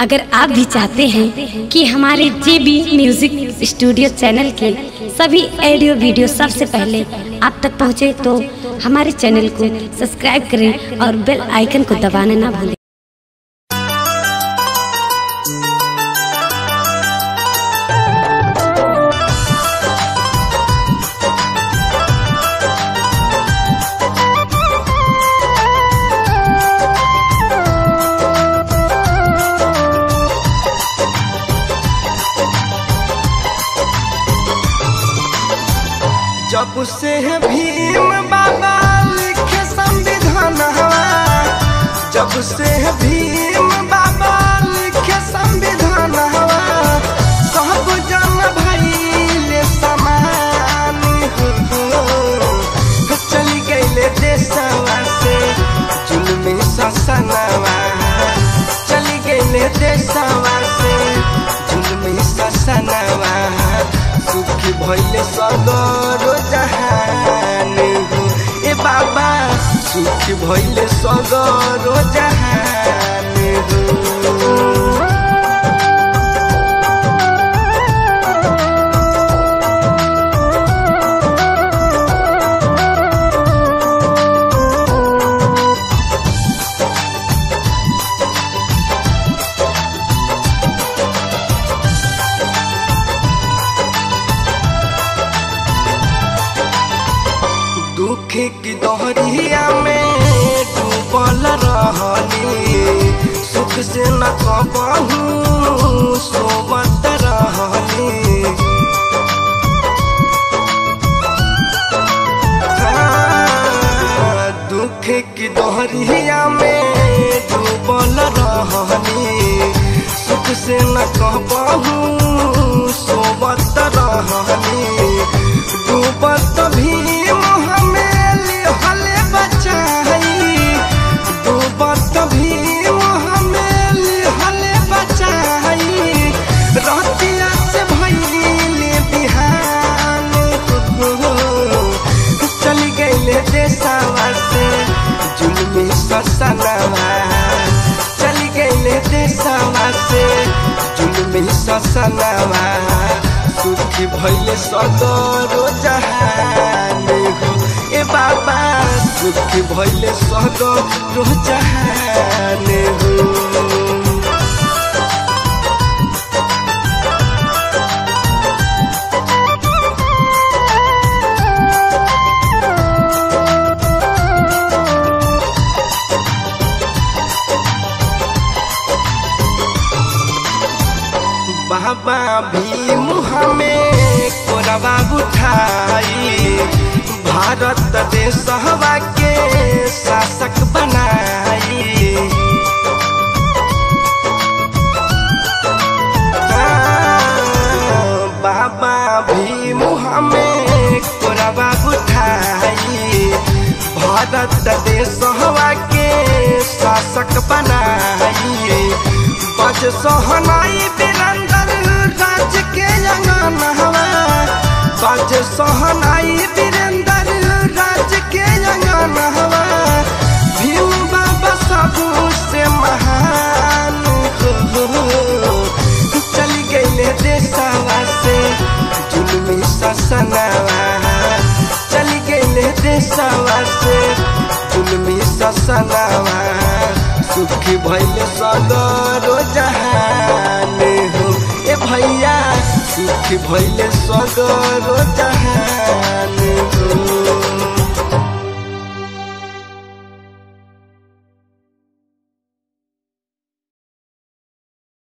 अगर आप भी चाहते हैं कि हमारे J B music studio channel के सभी ऑडियो वीडियो सबसे पहले आप तक पहुँचे तो हमारे चैनल को सब्सक्राइब करें और बेल आइकन को दबाना ना भूलें। से भीम बाबा लिखे संविधान जब से भीम बाबा लिखे संविधान सब जन भैले समान चली गईले देशवा से जुल्मी ससनवा सुखी भइले सगरो जहान हो। ए बाबा सुखी भैले सगरो। दुख की दोहरिया में डूबल रहली। सुख से न कबहू सोवत रहली। हाँ, दुख की दोहरिया में डूबल रहली। सुख से न कबहू सोवत रहली। डूबत भी देशवा से जुलमी ससनवा चली गईले देशवा से जुलमी ससनवा सुखी भइले सगरो जहान हो ए बाबा। सुखी भइले सगरो जहान हो बाबा भीम हमें कोरबा उठाई भारत देश के शासक बनाई। बाबा भी हमें कोरबा उठाई भारत देश के शासक बनाई। बज सोहनाई अंगन हवा बज सोहनाई राज के अंगन हवा भीम बाबा सबू से महान चली गईले देशवा से जुलमी ससनवा चली गईले देशवा से जुलमी ससनवा सुखी भइले सगरो जहान हो सगर